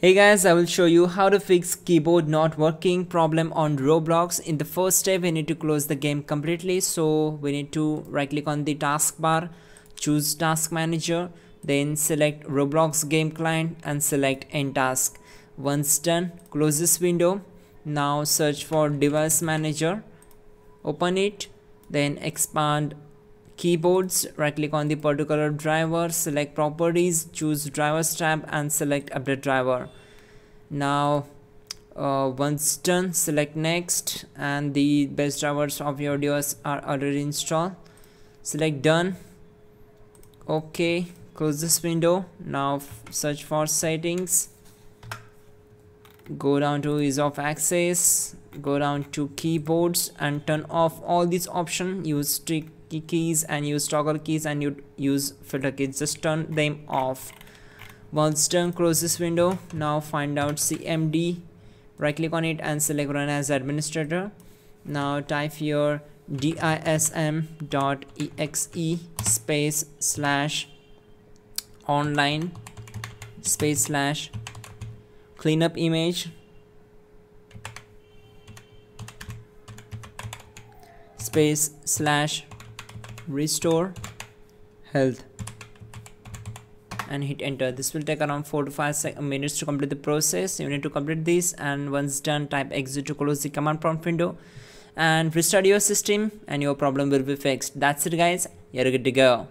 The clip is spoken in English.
Hey guys, I will show you how to fix keyboard not working problem on Roblox. In the first step, we need to close the game completely. So we need to right click on the taskbar, choose task manager, then select Roblox game client and select end task. Once done, close this window. Now search for device manager, open it, then expand keyboards right click on the particular driver select properties choose drivers tab and select update driver. Now uh, once done select next and the best drivers of your device are already installed. Select done. Okay close this window. Now search for settings. Go down to ease of access. Go down to keyboards and turn off all these options. Use sticky keys and use toggle keys and you use filter keys. Just turn them off. Once done close this window. Now find out cmd right click on it and select run as administrator. Now type here dism.exe space slash online space slash cleanup image. Space slash restore health. and hit enter. This will take around 4 to 5 uh, minutes to complete the process. You need to complete this and once done type exit to close the command prompt window and restart your system and your problem will be fixed. That's it guys. You're good to go